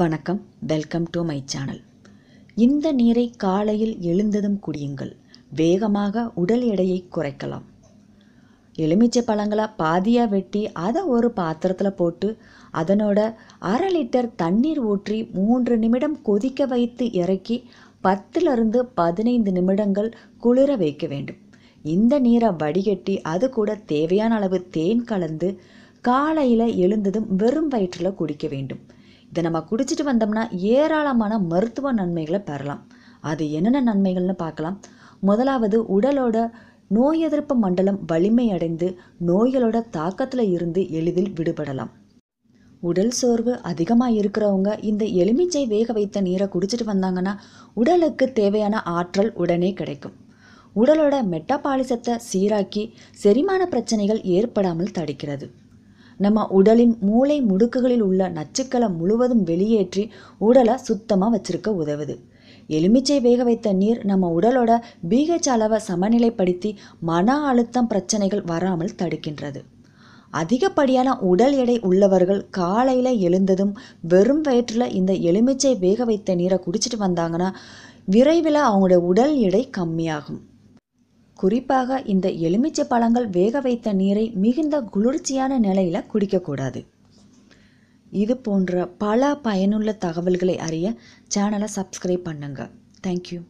வணக்கம் welcome to my channel இந்த நீரை காலையில் எழுந்ததும் குடியுங்கள். வேகமாக உடல் எடையை குறைக்கலாம். எலுமிச்சை பழங்களை பாதியாக வெட்டி அதை ஒரு பாத்திரத்தில் போட்டு அதனோட அரை லிட்டர் தண்ணீர் ஊற்றி மூன்று நிமிடம் கொதிக்க வைத்து இறக்கி பத்திலிருந்து பதினைந்து நிமிடங்கள் குளிர வைக்க வேண்டும். இந்த நீரை வடிகட்டி அது கூட தேவையான அளவு தேன் கலந்து காலையில் எழுந்ததும் வெறும் வயிற்றில் குடிக்க வேண்டும். இதை நம்ம குடிச்சிட்டு வந்தோம்னா ஏராளமான மருத்துவ நன்மைகளை பெறலாம். அது என்னென்ன நன்மைகள்னு பார்க்கலாம். முதலாவது உடலோட நோய் எதிர்ப்பு மண்டலம் வலிமையடைந்து நோய்களோட தாக்கத்தில் இருந்து எளிதில் விடுபடலாம். உடல் சோர்வு அதிகமாக இருக்கிறவங்க இந்த எலுமிச்சை வேக வைத்த நீரை குடிச்சிட்டு வந்தாங்கன்னா உடலுக்கு தேவையான ஆற்றல் உடனே கிடைக்கும். உடலோட மெட்டபாலிசத்தை சீராக்கி செரிமான பிரச்சனைகள் ஏற்படாமல் தடுக்கிறது. நம்ம உடலின் மூளை முடுக்குகளில் உள்ள நச்சுக்களை முழுவதும் வெளியேற்றி உடலை சுத்தமாக வச்சிருக்க உதவுது. எலுமிச்சை வேக வைத்த நீர் நம்ம உடலோட பிஹெச் அளவை சமநிலைப்படுத்தி மன அழுத்தம் பிரச்சனைகள் வராமல் தடுக்கின்றது. அதிகப்படியான உடல் எடை உள்ளவர்கள் காலையில் எழுந்ததும் வெறும் வயிற்றில் இந்த எலுமிச்சை வேக வைத்த நீரை குடிச்சிட்டு வந்தாங்கன்னா விரைவில் அவங்களோட உடல் எடை கம்மியாகும். குறிப்பாக இந்த எலுமிச்சை பழங்கள் வேக வைத்த நீரை மிகுந்த குளிர்ச்சியான நிலையில் குடிக்கக்கூடாது. இது போன்ற பல பயனுள்ள தகவல்களை அறிய சேனலை சப்ஸ்கிரைப் பண்ணுங்கள் தேங்க்யூ